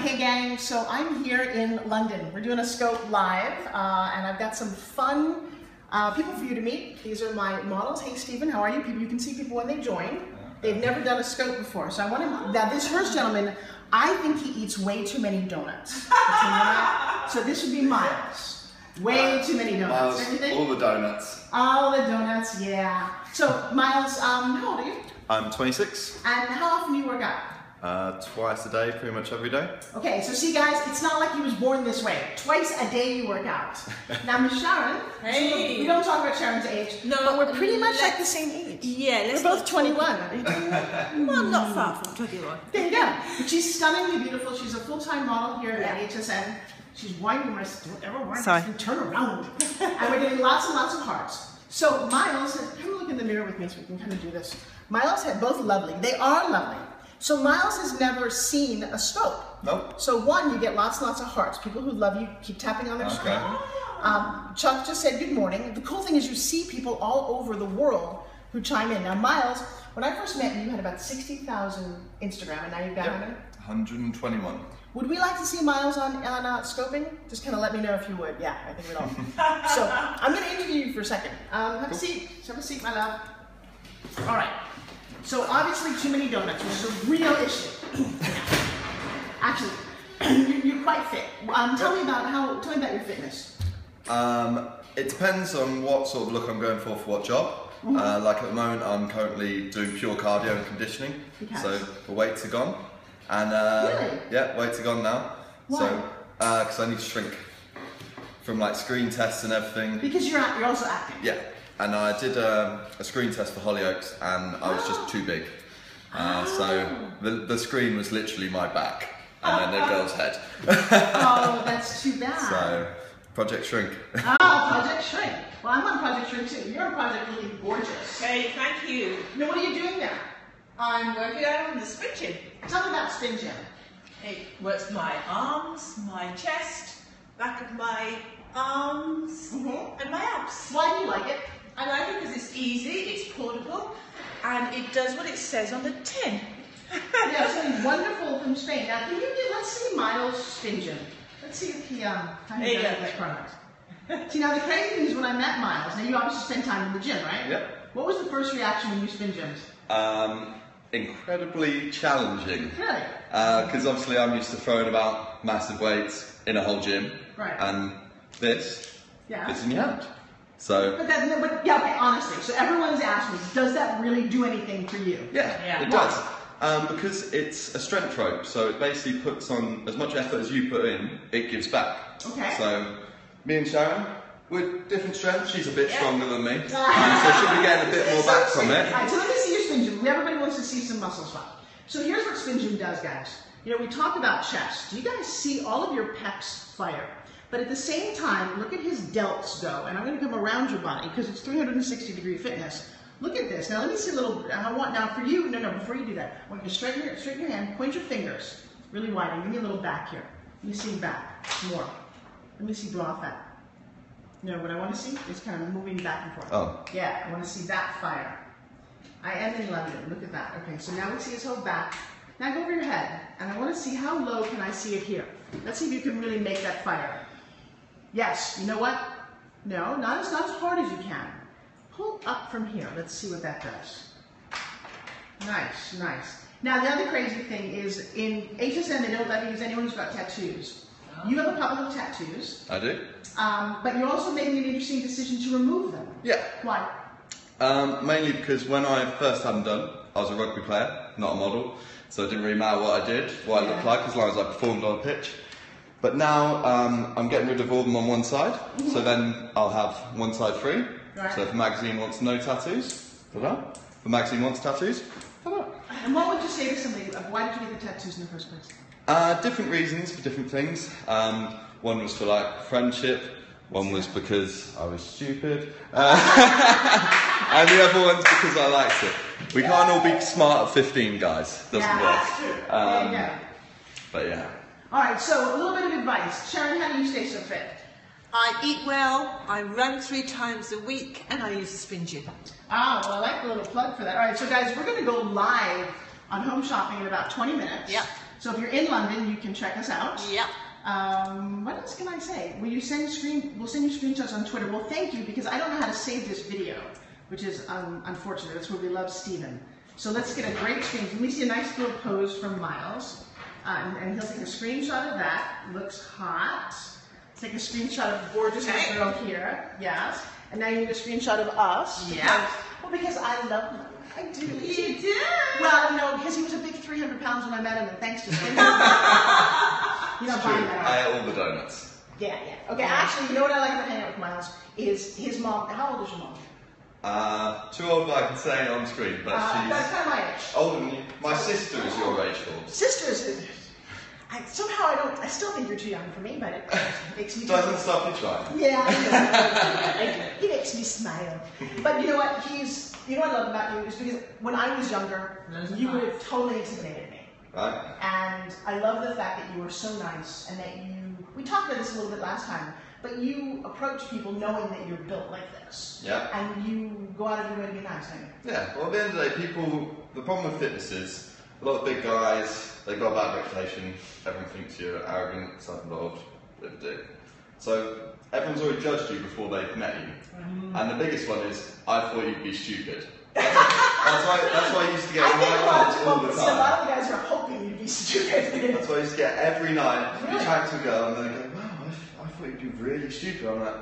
hey gang, so I'm here in London. We're doing a scope live, uh, and I've got some fun uh, people for you to meet. These are my models. Hey Stephen, how are you? People, you can see people when they join. They've never done a scope before, so I want to. Now this first gentleman, I think he eats way too many donuts. so this would be Miles. Way too many donuts. Miles, all the donuts. All the donuts, yeah. So Miles, um, how old are you? I'm 26. And how often do you work out? Uh, twice a day, pretty much every day. Okay, so see guys, it's not like he was born this way. Twice a day you work out. Now Miss Sharon, Hey. so we don't talk about Sharon's age, No, but we're pretty much let's- like the same age. Yeah, We're both 21. Well, not far from 21. there you go. But she's stunningly beautiful. She's a full-time model here at HSN. She's winding my don't ever wind Sorry. and turn around. and we're getting lots and lots of hearts. So Miles, come look in the mirror with me so we can kind of do this. Miles had both lovely. They are lovely. So Miles has never seen a scope. Nope. So one, you get lots and lots of hearts. People who love you keep tapping on their Okay. screen. Um, Chuck just said good morning. The cool thing is you see people all over the world who chime in. Now Miles, when I first met you, you had about 60,000 Instagram, and now you've got many? 121. Would we like to see Miles on, on uh, scoping? Just kind of let me know if you would. Yeah, I think we'd all. so I'm going to interview you for a second. Um, have a seat. Have a seat, my love. All right. So obviously too many donuts, which is a real issue. Actually, you're, you're quite fit. Um, tell me about how. Tell me about your fitness. Um, it depends on what sort of look I'm going for for what job. Mm-hmm. Uh, like at the moment, I'm currently doing pure cardio and conditioning. So the weights are gone. And uh, Really? yeah, weights are gone now. Why? So, because I need to shrink from like screen tests and everything. Because you're you're also acting. Yeah, and I did um, a screen test for Hollyoaks, and I was just too big. Uh, so the, the screen was literally my back, and then the girl's head. Oh, that's too bad. So Project Shrink. Oh, Project Shrink. Well, I'm on Project Shrink too. You're on Project Really Gorgeous. Okay, thank you. Now, what are you doing now? I'm working out on the spin gym. Tell me about Spin Gym. It works my arms, my chest, back of my arms, Mhm. and my abs. Why do you like it? I like it because it's easy, it's portable, and it does what it says on the tin. Yeah, something wonderful from Spain. Now, can you get, let's see Miles Spin Gym. Let's see if he, um, how he There you does go. this product. see, now the crazy thing is when I met Miles, now you obviously spend time in the gym, right? Yep. What was the first reaction when you spin gyms? Um, incredibly challenging. Really? Because obviously I'm used to throwing about massive weights in a whole gym. Right. And this Yeah. fits in your hand. So But that, but yeah, okay, honestly. So everyone's asked me, does that really do anything for you? Yeah, Yeah. it does. Um, because it's a strength rope, so it basically puts on as much effort as you put in, it gives back. Okay. So, me and Sharon, we're different strengths. She's a bit Yeah. stronger than me, so she'll be getting a bit more back from it. right, so let me see your spin gym. Everybody wants to see some muscle swap. So here's what spin gym does, guys. You know, we talked about chest. Do you guys see all of your pecs fire? But at the same time, look at his delts go. And I'm going to come around your body because it's 360 degree fitness. Look at this. Now let me see a little. I want now for you. No, no. Before you do that, I want you to straighten your straighten your hand. Point your fingers really wide and give me a little back here. Let me see back more. Let me see draw fat. No, what I want to see is kind of moving back and forth. Oh. Yeah, I want to see that fire. I am in London. Look at that. Okay, so now we see his whole back. Now go over your head, and I want to see how low can I see it here. Let's see if you can really make that fire. Yes. You know what? No, not as not as hard as you can. Pull up from here. Let's see what that does. Nice, nice. Now the other crazy thing is in HSN they don't let you use anyone who's got tattoos. You have a couple of tattoos, I do? um, but you're also making an interesting decision to remove them. Yeah. Why? Um, mainly because when I first had them done, I was a rugby player, not a model, so it didn't really matter what I did, what I looked like, as long as I performed on a pitch. But now um, I'm getting rid of all of them on one side, so then I'll have one side free. Right. So if a magazine wants no tattoos, ta-da. If a magazine wants tattoos, ta-da. And what would you say to somebody? uh, Why did you get the tattoos in the first place? Uh, different reasons for different things. Um, one was for like friendship. One was because I was stupid. Uh, and the other one's because I liked it. We can't all be smart at 15, guys. Doesn't yeah, work. Um, you. But yeah. All right, so a little bit of advice. Sharon, how do you stay so fit? I eat well, I run three times a week, and I use a spin gym. Ah, well, I like the little plug for that. All right, so guys, we're going to go live on home shopping in about 20 minutes. Yep. So if you're in London, you can check us out. Yep. Um, what else can I say? Will you send screen? We'll send you screenshots on Twitter. Well, thank you because I don't know how to save this video, which is um, unfortunate. That's where we love Steven. So let's get a great screen. Let me see a nice little pose from Miles, uh, and, and he'll take a screenshot of that. Looks hot. Take a screenshot of the gorgeous Okay. girl here. Yes. And now you need a screenshot of us. Yeah. because- Well, because I love him. I do. You do. Well, you know, because he was a big 300 pounds when I met him, and thanks to him. you know, True. buying that. I ate all the donuts. Yeah, yeah. Okay, actually, you know what I like about hanging out with Miles is his mom. How old is your mom? Uh, too old I can say it on screen, but Uh, that's she's kind of my age. older than you. My sister is your age, Forbes. Sisters. I, somehow I don't. I still think you're too young for me, but it makes me. Doesn't stop you trying. Yeah, I he makes me smile. But you know what? He's. You know what I love about you is because when I was younger, you would have totally intimidated me. Right? And I love the fact that you were so nice and that you, we talked about this a little bit last time, but you approach people knowing that you're built like this. Yeah. And you go out of your way to be nice, don't you? Yeah, well, at the end of the day, people, the problem with fitness is a lot of big guys, they've got a bad reputation, everyone thinks you're arrogant, self involved, bit of a dick. So, everyone's already judged you before they've met you. Mm-hmm. And the biggest one is, I thought you'd be stupid. that's, why, that's why I used to get I think a night lot, outs of, all the a lot time. of the guys are hoping you'd be stupid. That's why I used to get every night, you Really? chat to a girl and then they go, wow, I thought you'd be really stupid. I'm like,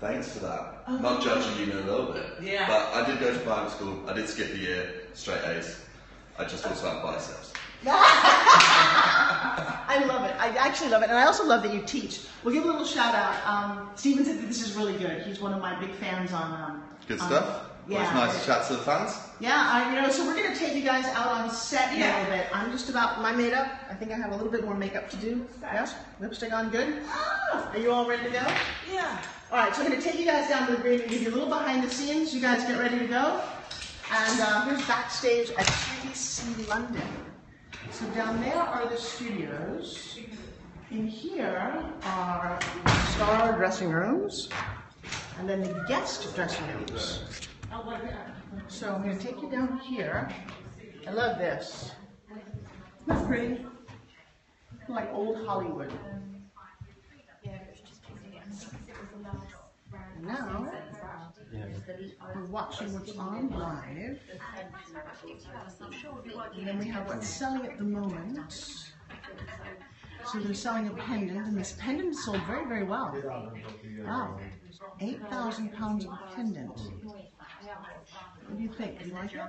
thanks for that. Oh. Not judging you in a little bit. Yeah. But I did go to private school, I did skip a year, straight A's. I just also have biceps. I love it. I actually love it. And I also love that you teach. We'll give a little shout out. Um, Steven said that this is really good. He's one of my big fans on. Um, Good on- stuff. Yeah. Always nice to chat to the fans. Yeah, I, you know, so we're going to take you guys out on set a little bit. I'm just about my makeup. I think I have a little bit more makeup to do. Yes? Lipstick on good? Are you all ready to go? Yeah. All right, so I'm going to take you guys down to the green and give you a little behind the scenes. You guys get ready to go. And uh, here's backstage at QVC London. So down there are the studios. In here are star dressing rooms. And then the guest dressing rooms. So I'm going to take you down here. I love this. Isn't that pretty? Like old Hollywood. Now, we're watching what's on live. And then we have what's selling at the moment. So they're selling a pendant, and this pendant sold very, very well. Wow. 8,000 pounds of pendant. What do you think? Do you like it?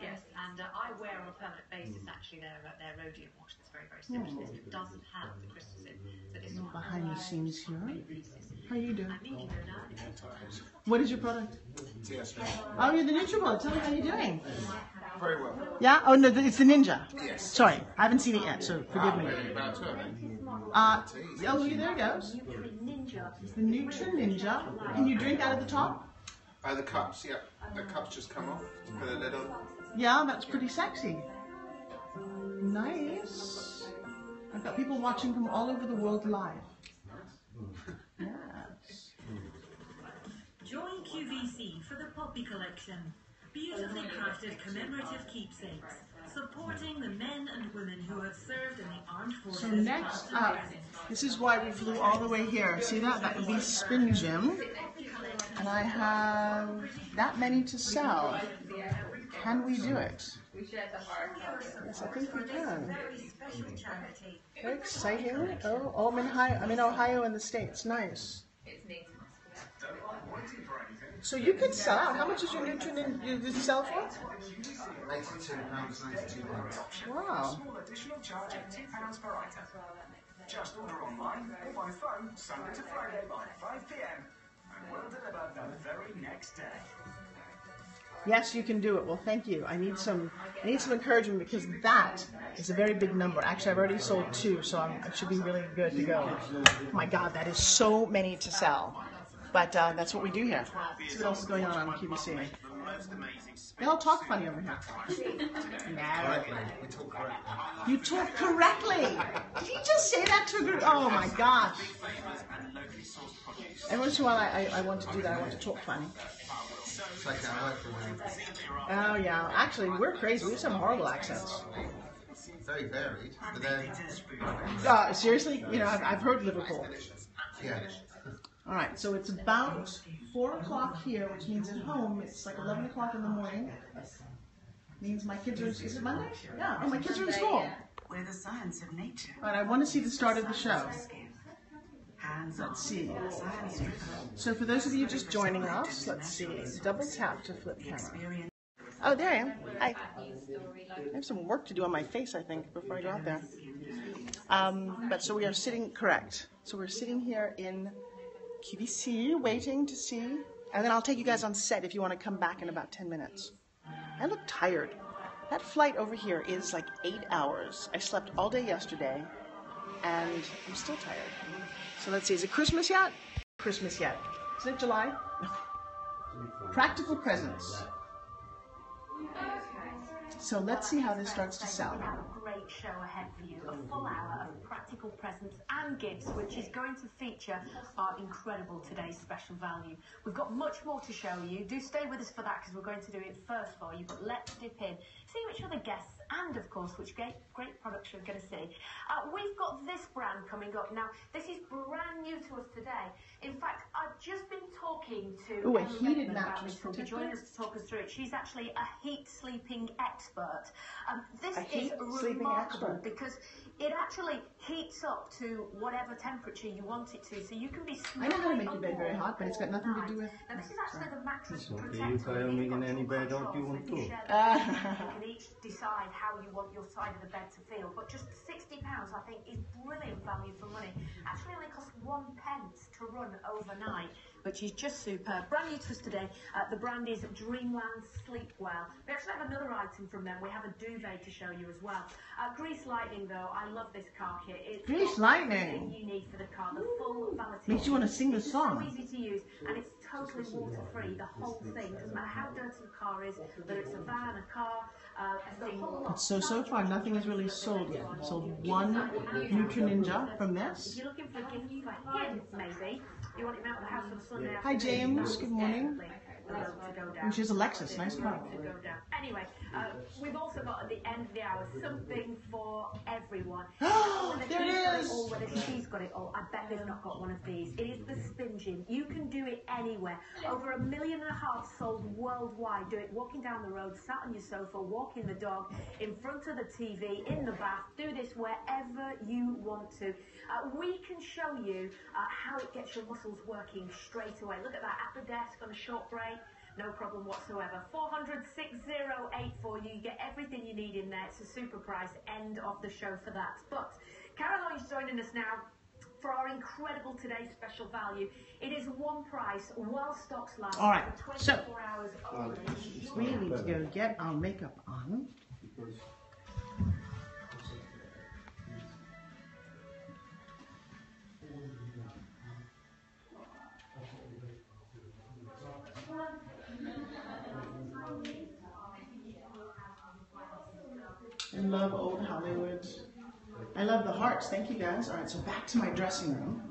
Yes, and uh, I wear on a permanent basis actually their uh, their rhodium watch that's very very similar to this. It doesn't have the crystals in, so this one Behind the scenes here. three pieces. How you doing? I'm thinking though. What is your product? Oh, you're the NutriBullet. Tell me how you're doing. Very well. Yeah? Oh, no, it's the Ninja. Yes. Sorry, I haven't seen it yet, so forgive me. Very about to then. Uh, oh, there it goes. It's the Nutri Ninja. Can you drink out of the top? Uh, the cups, yeah. The cups just come off to put a lid on. Yeah, that's pretty sexy. Nice. I've got people watching from all over the world live. Nice. Yes. Join QVC for the Poppy Collection. Beautifully crafted commemorative keepsakes, supporting the men and women who have served in the armed forces. So next up, this is why we flew all the way here. See that? That would be Spin Gym. And I have that many to sell. Can we do it? Yes, I think we can. Very special charity. Very exciting. Oh, oh, I'm in Ohio. I'm in Ohio in the States. Nice. So you could sell out. How much is your nutrient you you sell for? Eighty-two pounds ninety-two pence. Wow. Small additional charge of £2 per item. Just order online or by phone Sunday to Friday by 5 pm and we'll deliver the very next day. Yes, you can do it. Well, thank you. I need some. I need some encouragement because that is a very big number. Actually, I've already sold two, so I'm, I should be really good to go. Oh my God, that is so many to sell. But uh, that's what we do here. See what else is going on on QVC. They all talk funny over here. No. You talk correctly. Did you just say that to a group? Oh my gosh. Every once in a while, I, I, I want to do that. I want to talk funny. Take that away from me. Oh yeah. Actually, we're crazy. We have some horrible accents. Very varied, but then Uh, seriously, you know, I've, I've heard Liverpool. Yeah. All right, so it's about four o'clock here, which means at home it's like eleven o'clock in the morning. Means my kids are. Is it Monday? Yeah. Oh, my kids are in school. We're the science of nature. All right, I want to see the start of the show. Hands Let's see. So for those of you just joining us, let's see. Double tap to flip camera. Oh, there I am. Hi. I have some work to do on my face, I think, before I go out there. Um, but so we are sitting, correct. So we're sitting here in QVC, waiting to see. And then I'll take you guys on set if you want to come back in about 10 minutes. I look tired. That flight over here is like eight hours. I slept all day yesterday, and I'm still tired. So let's see, is it Christmas yet? Christmas yet. Is it July? Practical presents. So let's see how this starts to sell. Presents and gifts, which is going to feature our incredible today's special value. We've got much more to show you. Do stay with us for that because we're going to do it first for you. But let's dip in, see which other guests and, of course, which great, great products you're going to see. Uh, we've got this brand coming up now. This is brand new to us today. In fact, I've just been talking to Ooh, a Emma heated Redmond about mattress this. Who'll be protector? joining us to talk us through it. She's actually a heat sleeping expert. Um, this A is remarkable because it actually heats up to whatever temperature you want it to, so you can be. I know how to make snugly the bed very hot, but it's got nothing to do with- Now this is actually the mattress It's okay, protector. you can You've make got any full bed out you want to. share the bed. you can each decide how you want your side of the bed to feel, but just sixty pounds, I think, is brilliant value for money. Actually, only costs one pence to run overnight. Which is just superb. Brand new to us today. Uh, the brand is Dreamland Sleepwell. We actually have another item from them. We have a duvet to show you as well. Uh, Grease Lightning, though, I love this car kit. It's Grease Lightning. you need for the car. The full validity. Makes you wanna sing the It's song. So easy to use, and it's totally water free. The whole thing doesn't matter how dirty the car is, whether it's a van, a car, uh, a single. lot. So, so far, nothing is really sold yet. Sold one Nutri Ninja from If this. you're looking for a gift for him, maybe you want him out of the house on Sunday Hi, James. Good morning. Road to go down. Which is a Lexus. Nice car. To go down. Anyway, uh, we've also got at the end of the hour something for everyone. There it is. whether she's got it all, I bet they've not got one of these. It is the Spin Gym. You can do it anywhere. Over a million and a half sold worldwide. Do it walking down the road, sat on your sofa, walking the dog, in front of the TV, in the bath. Do this wherever you want to. Uh, we can show you uh, how it gets your muscles working straight away. Look at that at the desk on a short break. No problem whatsoever. 400 for you. You get everything you need in there. It's a super price. End of the show for that. But Caroline's joining us now for our incredible today's special value. It is one price while stocks last All right, for 24 so- hours only. We need to go get our makeup on. Love old Hollywood. I love the hearts. Thank you guys. All right, so back to my dressing room.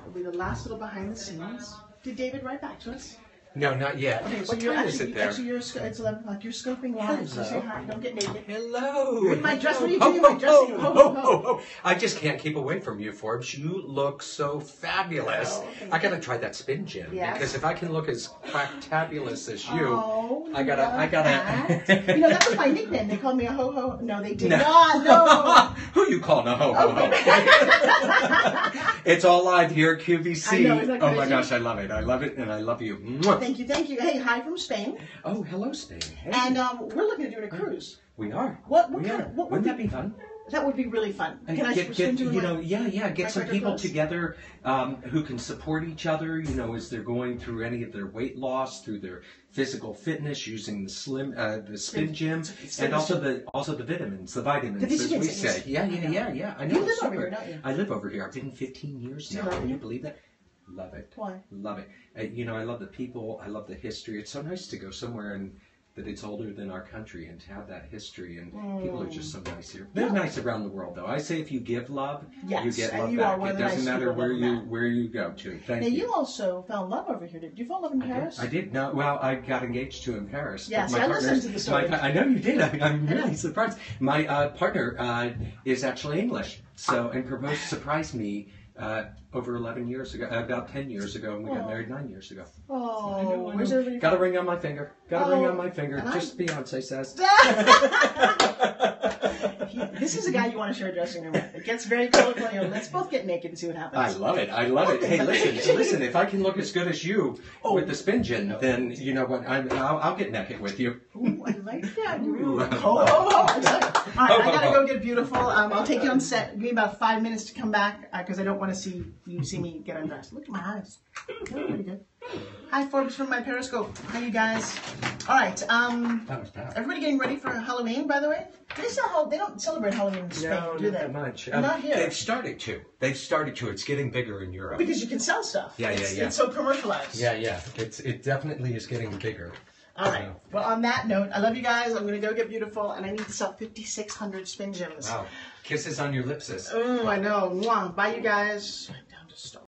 It'll be the last little behind the scenes. Did David write back to us? No, not yet. Okay, so what you're time actually, is it there? actually you're it's 11 o'clock. You're scoping live, so say hi. Don't get naked. Hello. In my dress. What are you Oh, doing in my oh, dressing room? oh, Ho, ho, ho. oh, oh. I just can't keep away from you, Forbes. You look so fabulous. Oh, I gotta try that spin gym Yes. because if I can look as cracktabulous as you, oh. I gotta, I gotta. you know, that was my nickname. They called me a ho ho. No, they did No. not. No. Who you calling a ho ho ho? it's all live here at QVC. Know, oh my gosh, I love it. I love it, and I love you. Mwah. Thank you, thank you. Hey, hi from Spain. Oh, hello, Spain. Hey. And um, we're looking at doing a cruise. we are. What- what we kind are. of- what would Wouldn't that be- be fun? That would be really fun. And Can I get, swim get to you know yeah yeah get some people clothes? together um, who can support each other you know as they're going through any of their weight loss through their physical fitness using the slim uh, the spin gym and also the also the vitamins the vitamins The as we vitamins, say. yeah yeah yeah yeah. I know You live over here, don't you? I live over here. I've been 15 years now. can you? believe that? Love it. Why? love it. Uh, you know I love the people. I love the history. It's so nice to go somewhere and that it's older than our country and to have that history and people are just so nice here. They're nice around the world though. I say if you give love, you get love you back. It doesn't nice matter where you where you go to. Thank Now you. you also found love over here. Did you fall in love in Paris? I did no. Well, I got engaged to in Paris. Yeah, see, I listened to the story. my- I know you did. I, I'm really surprised. My uh, partner uh, is actually English, so and proposed surprised me uh, over 11 years ago, uh, about 10 years ago, and we got Oh. married nine years ago. Oh, I know, I where's know. everybody? Got a ring on my finger. Got a ring Oh, on my finger. and Just Beyonce says. He- this is a guy you want to share a dressing room with. It gets very colorful. You know, let's both get naked and see what happens. I love it. I love it. Hey, listen, listen. If I can look as good as you Oh. with the spin gym, then you know what? I'm, I'll, I'll get naked with you. Ooh, I like that. Ooh. Oh, oh, oh, I love it. All right, Oh, I gotta go get beautiful. Um, I'll take you on set. Give me about five minutes to come back because I don't want to see you see me get undressed. Look at my eyes. They look pretty good. Hi, Forbes from my Periscope. Hi, you guys. All right. Um, That was bad. everybody getting ready for Halloween, by the way. Do they still They don't celebrate Halloween in Spain, No, do not they? that much. Not here. They've started to. They've started to. It's getting bigger in Europe. Because you can sell stuff. Yeah, yeah, it's, yeah. It's so commercialized. Yeah, yeah. It's it definitely is getting bigger. All right. Well, on that note, I love you guys. I'm gonna go get beautiful, and I need to sell 5,600 spin gyms. Wow. Kisses on your lips, sis. Oh, I know. Mwah. Bye, you guys.